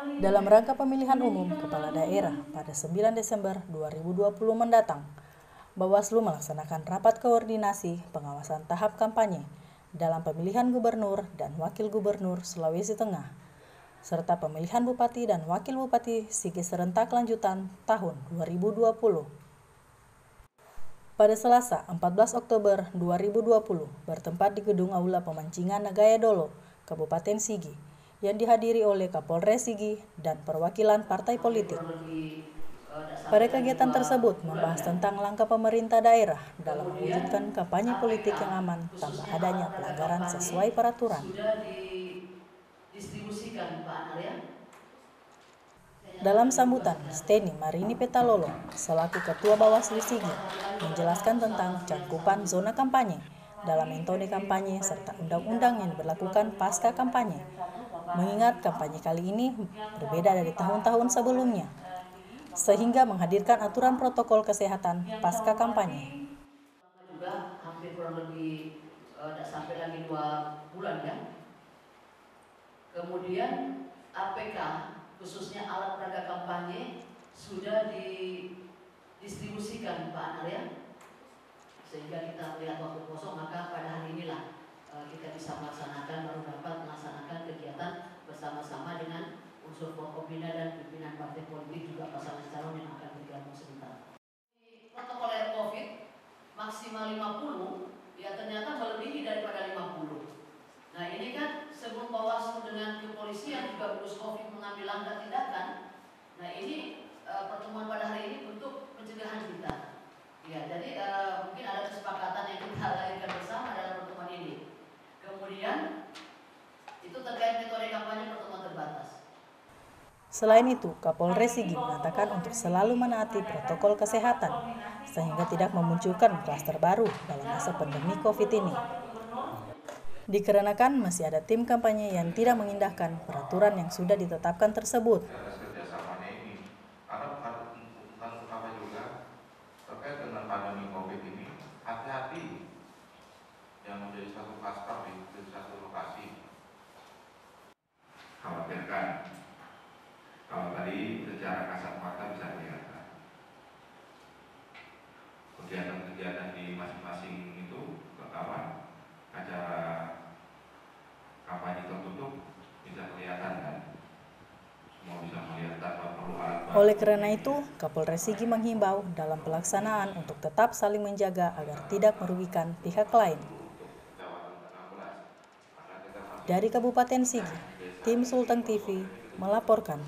dalam rangka pemilihan umum kepala daerah pada 9 Desember 2020 mendatang. Bawaslu melaksanakan rapat koordinasi pengawasan tahap kampanye dalam pemilihan gubernur dan wakil gubernur Sulawesi Tengah serta pemilihan bupati dan wakil bupati Sigi serentak lanjutan tahun 2020. Pada Selasa 14 Oktober 2020 bertempat di Gedung Aula Pemancingan Nagaya Dolo, Kabupaten Sigi, yang dihadiri oleh Kapolres Sigi dan perwakilan partai politik. Pada kegiatan tersebut membahas tentang langkah pemerintah daerah dalam mewujudkan kampanye politik yang aman tanpa adanya pelanggaran sesuai peraturan? Dalam sambutan, Steny Marini Petalolo, selaku Ketua Bawaslu Sigi, menjelaskan tentang cakupan zona kampanye dalam metode kampanye serta undang-undang yang diberlakukan pasca kampanye. Mengingat kampanye kali ini berbeda dari tahun-tahun sebelumnya, sehingga menghadirkan aturan protokol kesehatan pasca kampanye. Juga hampir kurang lebih uh, sampai lagi dua bulan ya Kemudian APK khususnya alat peraga kampanye sudah didistribusikan Pak Arya sehingga kita melihat waktu kosong maka pada hari inilah uh, kita bisa melaksanakan baru dapat melaksanakan kegiatan bersama-sama dengan unsur Forkopimda dan pimpinan partai politik juga pasangan calon yang akan bergabung sebentar. Protokol air COVID maksimal 50 ya ternyata melebihi daripada 50. Nah ini kan sebelum Bawaslu dengan kepolisian juga Gus Covid mengambil langkah tindakan. Nah ini e, pertemuan pada hari ini untuk pencegahan kita. Ya, jadi e, mungkin ada kesepakatan yang kita lahirkan bersama dalam pertemuan ini. Kemudian itu terkait metode kampanye pertemuan terbatas. Selain itu, Kapolres Sigi mengatakan untuk selalu menaati protokol kesehatan sehingga tidak memunculkan klaster baru dalam masa pandemi COVID ini dikarenakan masih ada tim kampanye yang tidak mengindahkan peraturan yang sudah ditetapkan tersebut. Secara kasat mata bisa kelihatan. Kegiatan-kegiatan di masing-masing itu kawan acara kampanye tertutup bisa kelihatan kan? Semua bisa melihat tanpa perlu alat oleh karena itu Kapolres Sigi menghimbau dalam pelaksanaan untuk tetap saling menjaga agar tidak merugikan pihak lain. Dari Kabupaten Sigi, tim Sultan TV melaporkan.